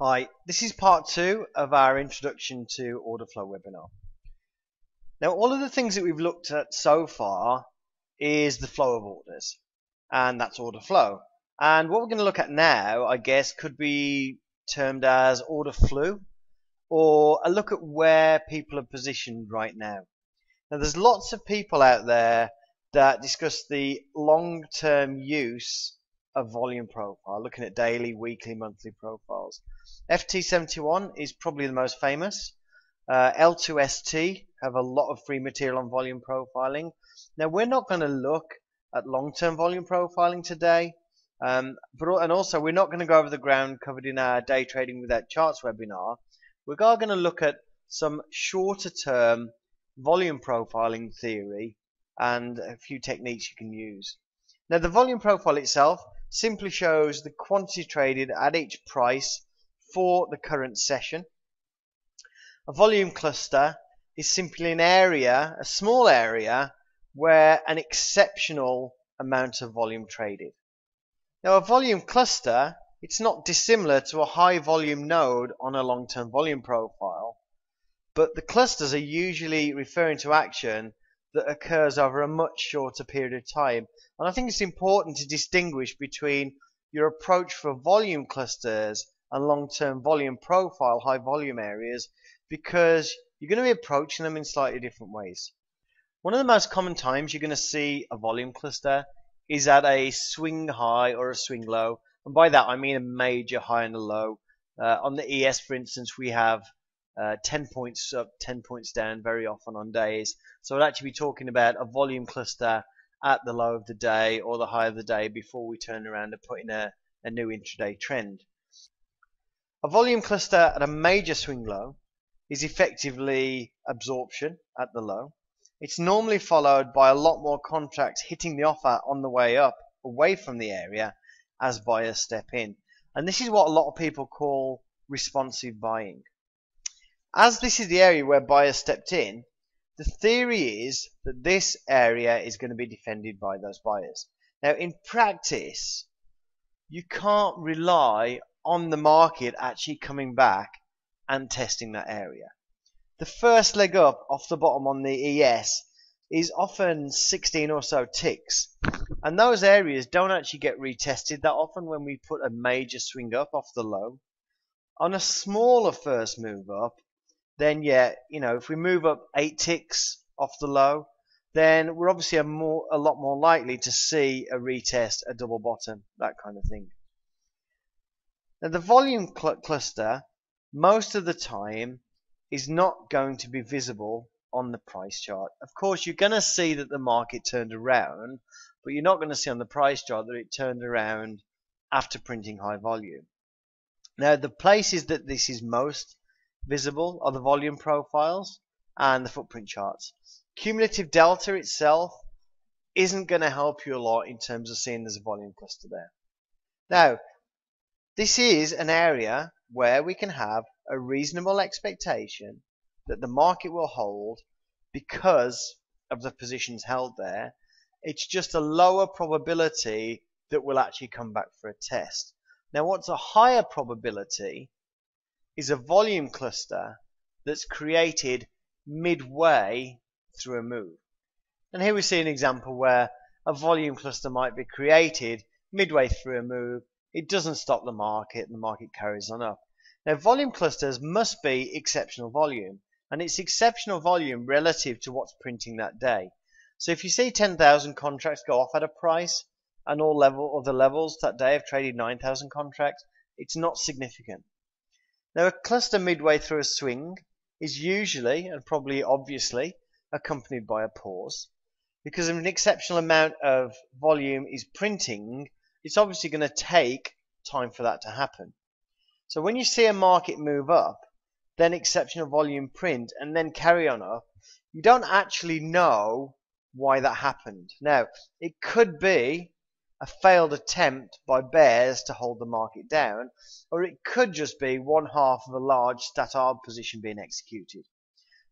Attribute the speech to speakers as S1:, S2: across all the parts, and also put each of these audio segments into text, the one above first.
S1: Hi, this is part two of our introduction to order flow webinar. Now, all of the things that we've looked at so far is the flow of orders, and that's order flow. And what we're going to look at now, I guess, could be termed as order flow, or a look at where people are positioned right now. Now, there's lots of people out there that discuss the long-term use of volume profile, looking at daily, weekly, monthly profiles. FT71 is probably the most famous. Uh, L2ST have a lot of free material on volume profiling. Now we're not going to look at long-term volume profiling today, um, but and also we're not going to go over the ground covered in our day trading without charts webinar. We're going to look at some shorter-term volume profiling theory and a few techniques you can use. Now the volume profile itself simply shows the quantity traded at each price for the current session. A volume cluster is simply an area, a small area, where an exceptional amount of volume traded. Now a volume cluster, it's not dissimilar to a high volume node on a long-term volume profile, but the clusters are usually referring to action that occurs over a much shorter period of time. And I think it's important to distinguish between your approach for volume clusters and long-term volume profile high volume areas because you're going to be approaching them in slightly different ways. One of the most common times you're going to see a volume cluster is at a swing high or a swing low. And by that I mean a major high and a low. Uh, on the ES, for instance, we have uh, 10 points up, 10 points down very often on days. So I'd actually be talking about a volume cluster at the low of the day or the high of the day before we turn around and put in a, a new intraday trend. A volume cluster at a major swing low is effectively absorption at the low. It's normally followed by a lot more contracts hitting the offer on the way up away from the area as buyers step in. And this is what a lot of people call responsive buying. As this is the area where buyers stepped in, the theory is that this area is going to be defended by those buyers. Now in practice, you can't rely on the market actually coming back and testing that area. The first leg up off the bottom on the ES is often 16 or so ticks. And those areas don't actually get retested that often when we put a major swing up off the low. On a smaller first move up, then yeah, you know, if we move up eight ticks off the low, then we're obviously a more a lot more likely to see a retest, a double bottom, that kind of thing. Now the volume cl cluster most of the time is not going to be visible on the price chart. Of course, you're going to see that the market turned around, but you're not going to see on the price chart that it turned around after printing high volume. Now, the places that this is most visible are the volume profiles and the footprint charts. Cumulative delta itself isn't going to help you a lot in terms of seeing there's a volume cluster there. Now, this is an area where we can have a reasonable expectation that the market will hold because of the positions held there. It's just a lower probability that we'll actually come back for a test. Now what's a higher probability is a volume cluster that's created midway through a move. And here we see an example where a volume cluster might be created midway through a move it doesn't stop the market and the market carries on up. Now volume clusters must be exceptional volume and it's exceptional volume relative to what's printing that day. So if you see 10,000 contracts go off at a price and all level of the levels that day have traded 9,000 contracts, it's not significant. Now a cluster midway through a swing is usually and probably obviously accompanied by a pause because an exceptional amount of volume is printing it's obviously going to take time for that to happen. So when you see a market move up, then exceptional volume print, and then carry on up, you don't actually know why that happened. Now, it could be a failed attempt by bears to hold the market down, or it could just be one half of a large stat arb position being executed.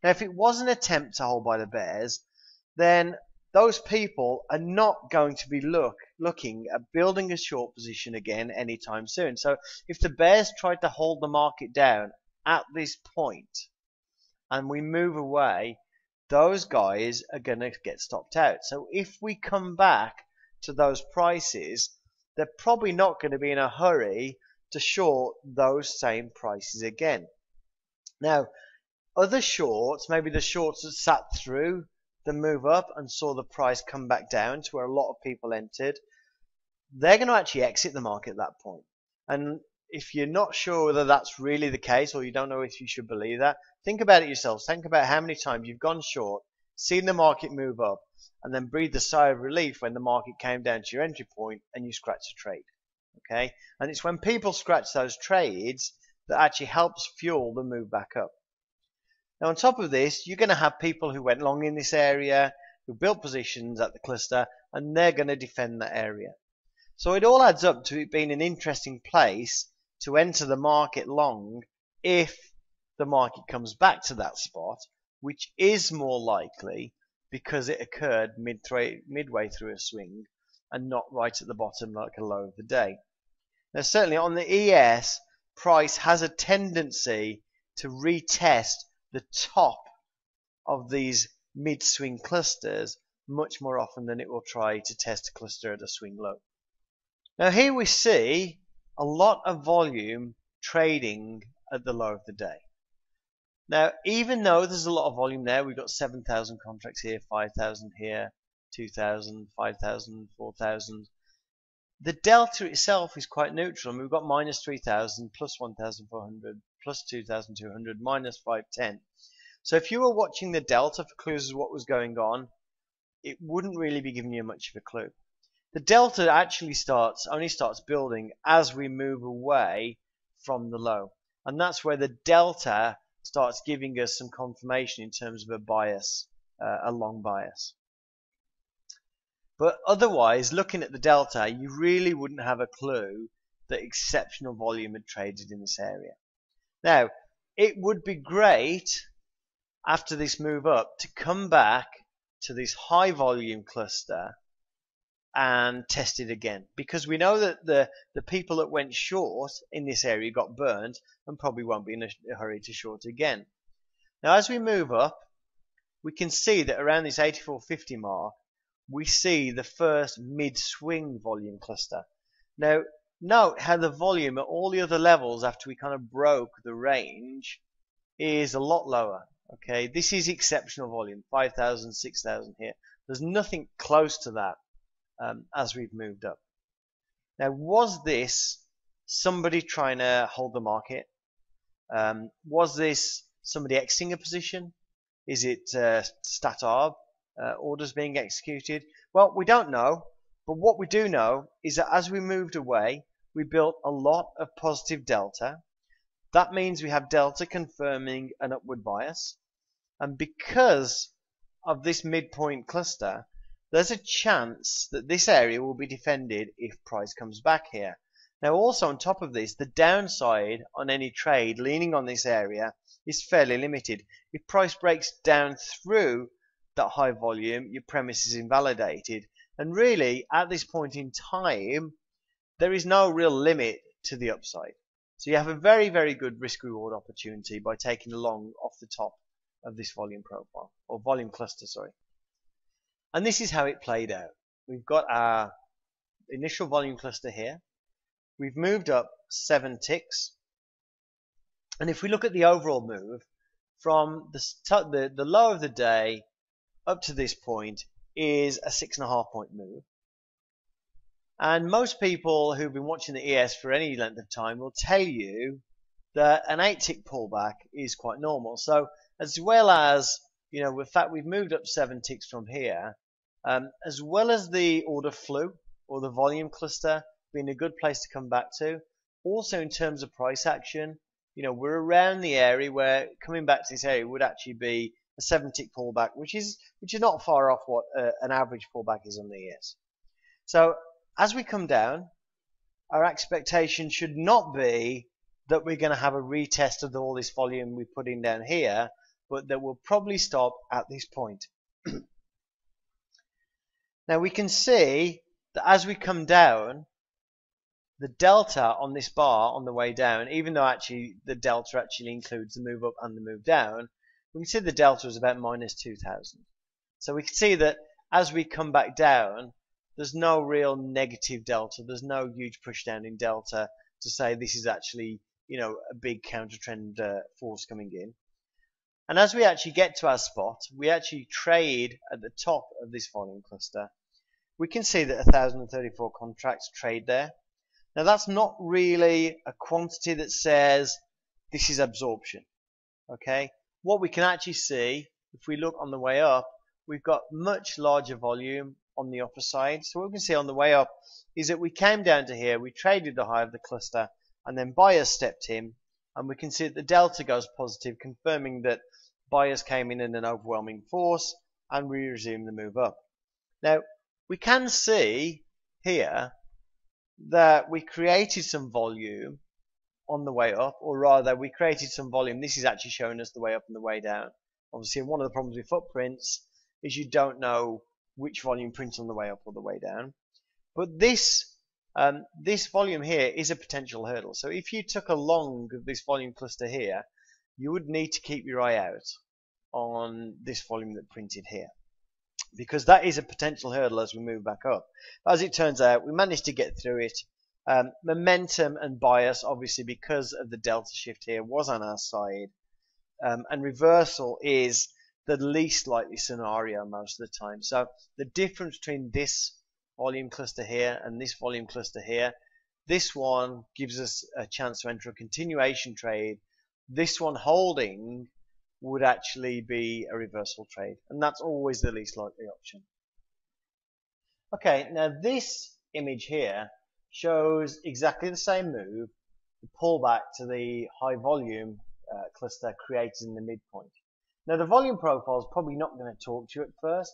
S1: Now, if it was an attempt to hold by the bears, then those people are not going to be look looking at building a short position again anytime soon. So if the bears tried to hold the market down at this point and we move away, those guys are going to get stopped out. So if we come back to those prices, they're probably not going to be in a hurry to short those same prices again. Now, other shorts, maybe the shorts that sat through the move up and saw the price come back down to where a lot of people entered, they're going to actually exit the market at that point. And if you're not sure whether that's really the case or you don't know if you should believe that, think about it yourselves. Think about how many times you've gone short, seen the market move up, and then breathed a sigh of relief when the market came down to your entry point and you scratched a trade. Okay? And it's when people scratch those trades that actually helps fuel the move back up. Now on top of this, you're going to have people who went long in this area, who built positions at the cluster, and they're going to defend that area. So it all adds up to it being an interesting place to enter the market long if the market comes back to that spot, which is more likely because it occurred mid midway through a swing and not right at the bottom like a low of the day. Now certainly on the ES, price has a tendency to retest the top of these mid-swing clusters much more often than it will try to test a cluster at a swing low. Now here we see a lot of volume trading at the low of the day. Now even though there's a lot of volume there, we've got 7,000 contracts here, 5,000 here, 2,000, 5,000, 4,000. The delta itself is quite neutral. And we've got minus 3,000, plus 1,400, plus 2,200, minus 510. So if you were watching the delta for clues of what was going on, it wouldn't really be giving you much of a clue. The delta actually starts only starts building as we move away from the low. And that's where the delta starts giving us some confirmation in terms of a bias, uh, a long bias. But otherwise, looking at the delta, you really wouldn't have a clue that exceptional volume had traded in this area. Now, it would be great after this move up to come back to this high volume cluster and test it again because we know that the the people that went short in this area got burned and probably won't be in a hurry to short again. Now as we move up we can see that around this 8450 mark we see the first mid-swing volume cluster. Now note how the volume at all the other levels after we kind of broke the range is a lot lower. Okay, this is exceptional volume, 5,000, 6,000 here. There's nothing close to that um, as we've moved up. Now, was this somebody trying to hold the market? Um, was this somebody exiting a position? Is it uh, stat arb uh, orders being executed? Well, we don't know, but what we do know is that as we moved away, we built a lot of positive delta. That means we have delta confirming an upward bias. And because of this midpoint cluster, there's a chance that this area will be defended if price comes back here. Now also on top of this, the downside on any trade leaning on this area is fairly limited. If price breaks down through that high volume, your premise is invalidated. And really, at this point in time, there is no real limit to the upside. So you have a very, very good risk reward opportunity by taking a long off the top of this volume profile, or volume cluster, sorry. And this is how it played out. We've got our initial volume cluster here. We've moved up seven ticks. And if we look at the overall move, from the, the, the low of the day up to this point is a six and a half point move. And most people who've been watching the ES for any length of time will tell you that an eight tick pullback is quite normal. So as well as you know, in fact, we've moved up seven ticks from here, um, as well as the order flow or the volume cluster being a good place to come back to. Also, in terms of price action, you know, we're around the area where coming back to this area would actually be a seven tick pullback, which is which is not far off what uh, an average pullback is on the ES. So as we come down, our expectation should not be that we're going to have a retest of all this volume we put in down here, but that will probably stop at this point. Now we can see that as we come down, the delta on this bar on the way down, even though actually the delta actually includes the move up and the move down, we can see the delta is about minus 2000. So we can see that as we come back down, there's no real negative delta. There's no huge push down in delta to say this is actually, you know, a big counter trend uh, force coming in. And as we actually get to our spot, we actually trade at the top of this volume cluster. We can see that 1034 contracts trade there. Now that's not really a quantity that says this is absorption. Okay. What we can actually see, if we look on the way up, we've got much larger volume on the upper side. So what we can see on the way up is that we came down to here, we traded the high of the cluster, and then buyers stepped in, and we can see that the delta goes positive, confirming that buyers came in in an overwhelming force, and we resume the move up. Now, we can see here that we created some volume on the way up, or rather we created some volume. This is actually showing us the way up and the way down. Obviously, one of the problems with footprints is you don't know which volume prints on the way up or the way down. But this um, this volume here is a potential hurdle. So if you took a long of this volume cluster here, you would need to keep your eye out on this volume that printed here because that is a potential hurdle as we move back up. As it turns out, we managed to get through it. Um, momentum and bias, obviously, because of the delta shift here, was on our side. Um, and reversal is the least likely scenario most of the time. So the difference between this volume cluster here and this volume cluster here, this one gives us a chance to enter a continuation trade. This one holding would actually be a reversal trade. And that's always the least likely option. Okay, now this image here shows exactly the same move, the pullback to the high volume uh, cluster created in the midpoint. Now the volume profile is probably not going to talk to you at first,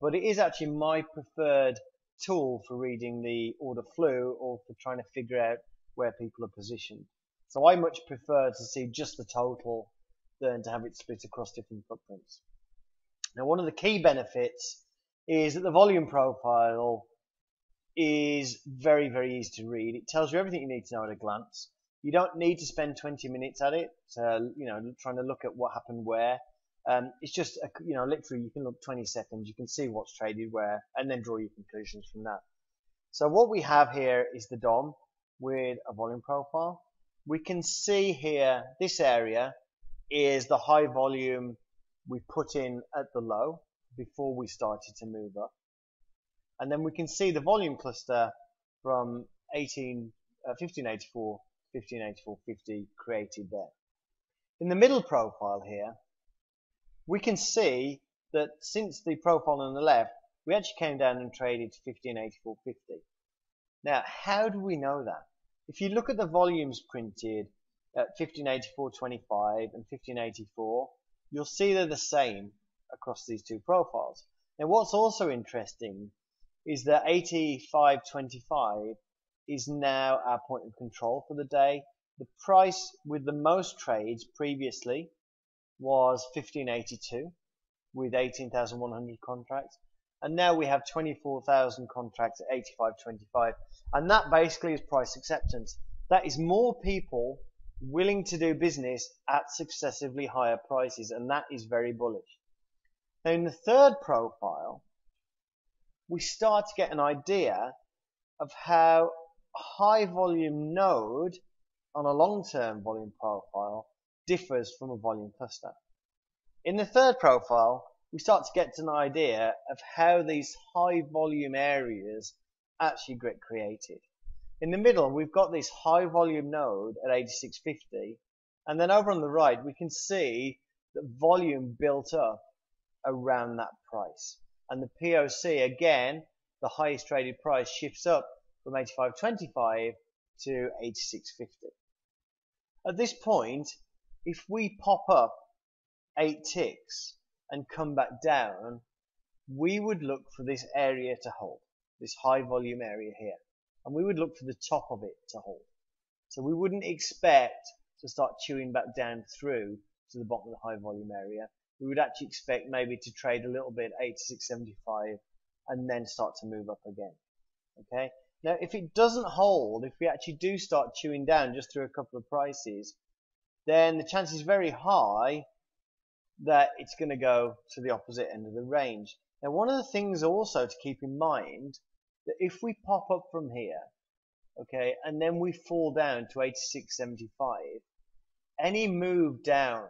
S1: but it is actually my preferred tool for reading the order flow or for trying to figure out where people are positioned. So I much prefer to see just the total than to have it split across different footprints. Now, one of the key benefits is that the volume profile is very, very easy to read. It tells you everything you need to know at a glance. You don't need to spend 20 minutes at it, you know, trying to look at what happened where. Um, it's just, a, you know, literally you can look 20 seconds, you can see what's traded where, and then draw your conclusions from that. So what we have here is the DOM with a volume profile. We can see here this area is the high volume we put in at the low before we started to move up. And then we can see the volume cluster from 18, uh, 1584, 1584, 50 created there. In the middle profile here, we can see that since the profile on the left, we actually came down and traded 1584.50. Now, how do we know that? If you look at the volumes printed at 1584.25 and 1584, you'll see they're the same across these two profiles. Now what's also interesting is that 85.25 is now our point of control for the day. The price with the most trades previously was 1582 with 18,100 contracts. And now we have 24,000 contracts at 85.25. And that basically is price acceptance. That is more people willing to do business at successively higher prices, and that is very bullish. Now, in the third profile, we start to get an idea of how a high volume node on a long-term volume profile differs from a volume cluster. In the third profile, we start to get an idea of how these high volume areas actually get created. In the middle, we've got this high volume node at 8650. And then over on the right, we can see that volume built up around that price. And the POC, again, the highest traded price shifts up from 85.25 to 86.50. At this point, if we pop up eight ticks and come back down, we would look for this area to hold, this high volume area here and we would look for the top of it to hold. So we wouldn't expect to start chewing back down through to the bottom of the high volume area. We would actually expect maybe to trade a little bit 86.75 and then start to move up again. Okay. Now, if it doesn't hold, if we actually do start chewing down just through a couple of prices, then the chance is very high that it's going to go to the opposite end of the range. Now, one of the things also to keep in mind that if we pop up from here, okay, and then we fall down to 86.75, any move down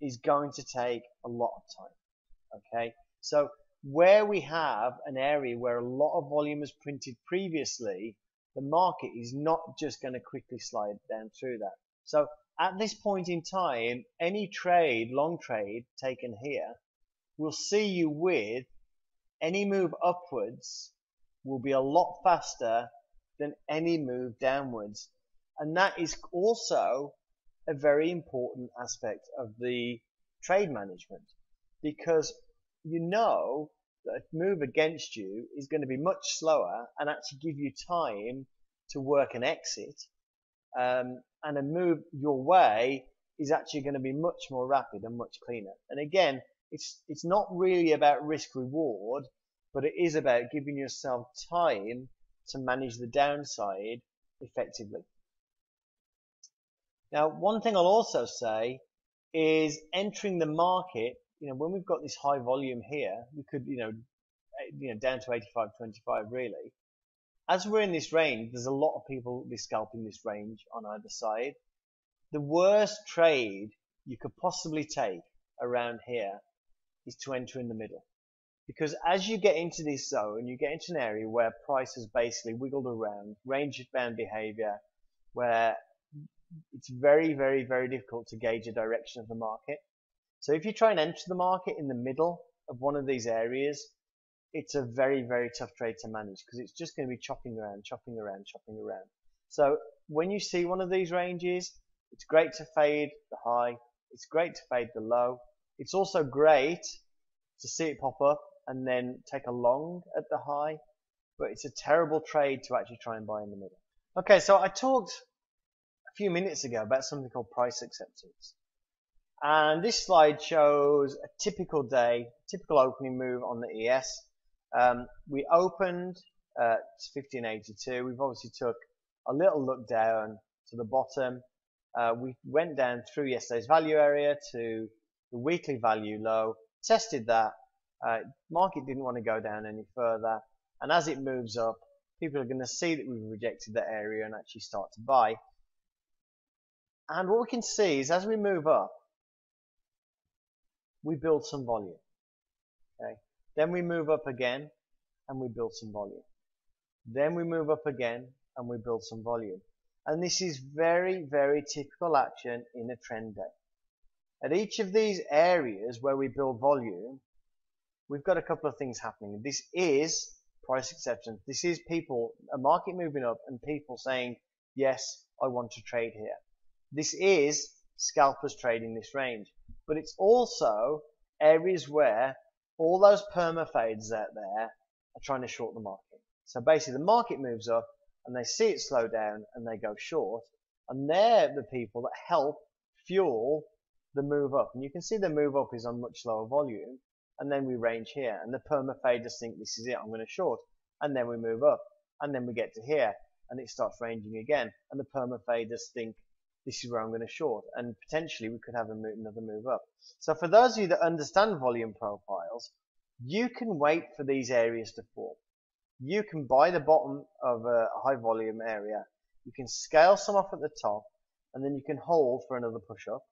S1: is going to take a lot of time. Okay, so where we have an area where a lot of volume was printed previously, the market is not just going to quickly slide down through that. So at this point in time, any trade, long trade taken here, will see you with any move upwards will be a lot faster than any move downwards. And that is also a very important aspect of the trade management because you know that a move against you is going to be much slower and actually give you time to work an exit um, and a move your way is actually going to be much more rapid and much cleaner and again it's it's not really about risk reward but it is about giving yourself time to manage the downside effectively now, one thing I'll also say is entering the market, you know, when we've got this high volume here, we could, you know, eh, you know, down to 85.25 really. As we're in this range, there's a lot of people be scalping this range on either side. The worst trade you could possibly take around here is to enter in the middle. Because as you get into this zone, you get into an area where price has basically wiggled around, range bound behavior, where it's very, very, very difficult to gauge the direction of the market. So if you try and enter the market in the middle of one of these areas, it's a very, very tough trade to manage because it's just going to be chopping around, chopping around, chopping around. So when you see one of these ranges, it's great to fade the high. It's great to fade the low. It's also great to see it pop up and then take a long at the high, but it's a terrible trade to actually try and buy in the middle. Okay, so I talked a few minutes ago about something called price acceptance. And this slide shows a typical day, typical opening move on the ES. Um, we opened at 1582. We've obviously took a little look down to the bottom. Uh, we went down through yesterday's value area to the weekly value low, tested that. Uh, market didn't want to go down any further. And as it moves up, people are going to see that we've rejected that area and actually start to buy. And what we can see is as we move up, we build some volume. Okay. Then we move up again and we build some volume. Then we move up again and we build some volume. And this is very, very typical action in a trend day. At each of these areas where we build volume, we've got a couple of things happening. This is price acceptance. This is people, a market moving up and people saying, yes, I want to trade here. This is scalpers trading this range. But it's also areas where all those perma fades out there are trying to short the market. So basically the market moves up and they see it slow down and they go short. And they're the people that help fuel the move up. And you can see the move up is on much lower volume. And then we range here. And the permafaders think this is it, I'm going to short. And then we move up. And then we get to here. And it starts ranging again. And the permafaders think this is where I'm going to short, and potentially we could have another move up. So for those of you that understand volume profiles, you can wait for these areas to form. You can buy the bottom of a high volume area, you can scale some off at the top, and then you can hold for another push up.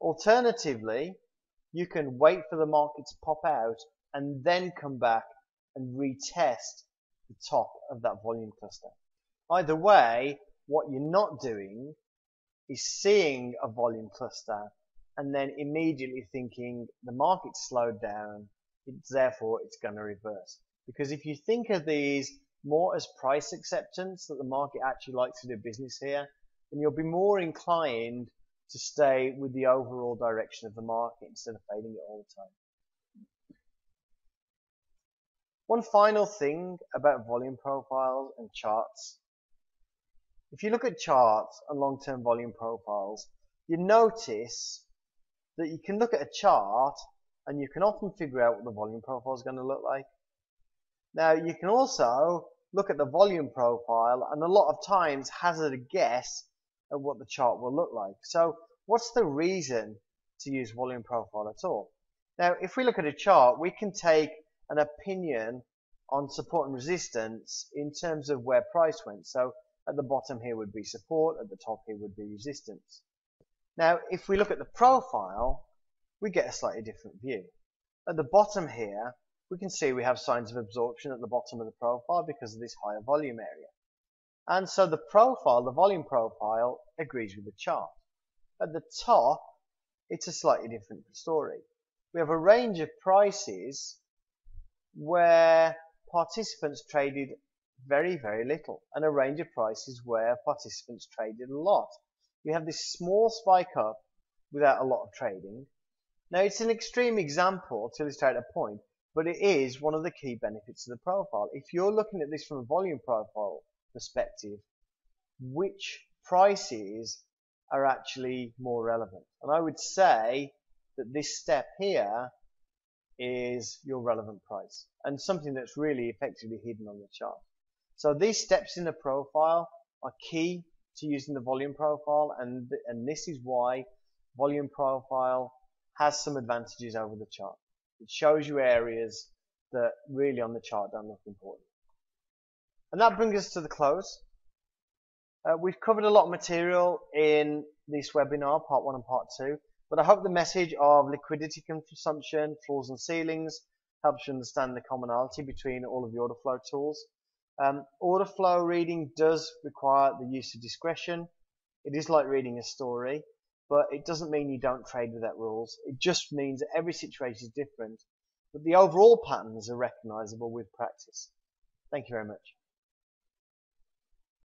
S1: Alternatively, you can wait for the market to pop out and then come back and retest the top of that volume cluster. Either way, what you're not doing is seeing a volume cluster and then immediately thinking the market's slowed down, it's therefore it's going to reverse. Because if you think of these more as price acceptance, that the market actually likes to do business here, then you'll be more inclined to stay with the overall direction of the market instead of fading it all the time. One final thing about volume profiles and charts if you look at charts and long-term volume profiles, you notice that you can look at a chart and you can often figure out what the volume profile is going to look like. Now you can also look at the volume profile and a lot of times hazard a guess at what the chart will look like. So what's the reason to use volume profile at all? Now if we look at a chart we can take an opinion on support and resistance in terms of where price went. So at the bottom here would be support, at the top here would be resistance. Now if we look at the profile we get a slightly different view. At the bottom here we can see we have signs of absorption at the bottom of the profile because of this higher volume area. And so the profile, the volume profile, agrees with the chart. At the top, it's a slightly different story. We have a range of prices where participants traded very, very little, and a range of prices where participants traded a lot. We have this small spike up without a lot of trading. Now, it's an extreme example to illustrate a point, but it is one of the key benefits of the profile. If you're looking at this from a volume profile perspective, which prices are actually more relevant? And I would say that this step here is your relevant price and something that's really effectively hidden on the chart. So these steps in the profile are key to using the volume profile and, and this is why volume profile has some advantages over the chart. It shows you areas that really on the chart don't look important. And that brings us to the close. Uh, we've covered a lot of material in this webinar, part one and part two, but I hope the message of liquidity consumption, floors and ceilings helps you understand the commonality between all of the order flow tools. Um, order flow reading does require the use of discretion. It is like reading a story but it doesn't mean you don't trade without rules. It just means that every situation is different, but the overall patterns are recognizable with practice. Thank you very much.